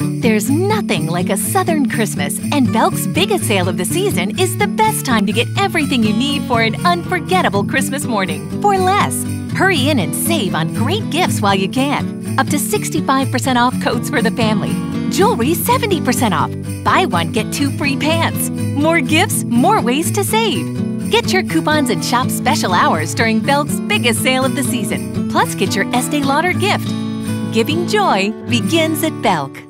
There's nothing like a Southern Christmas, and Belk's biggest sale of the season is the best time to get everything you need for an unforgettable Christmas morning for less. Hurry in and save on great gifts while you can. Up to 65% off coats for the family. Jewelry 70% off. Buy one, get two free pants. More gifts, more ways to save. Get your coupons and shop special hours during Belk's biggest sale of the season. Plus, get your Estee Lauder gift. Giving joy begins at Belk.